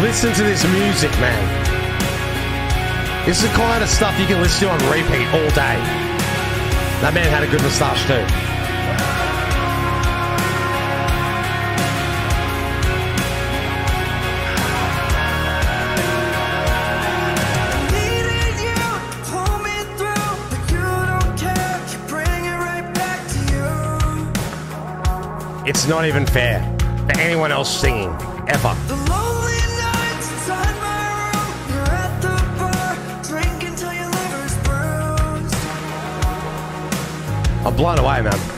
Listen to this music, man. This is the kind of stuff you can listen to on repeat all day. That man had a good moustache too. It's not even fair for anyone else singing, ever. I'm blown away, man.